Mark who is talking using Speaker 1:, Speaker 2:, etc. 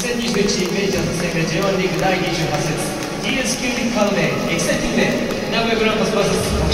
Speaker 1: 2021メジャーズ戦が J1 リーグ第28節。DS キューッカードでエキサイティングで名古屋グランパス VS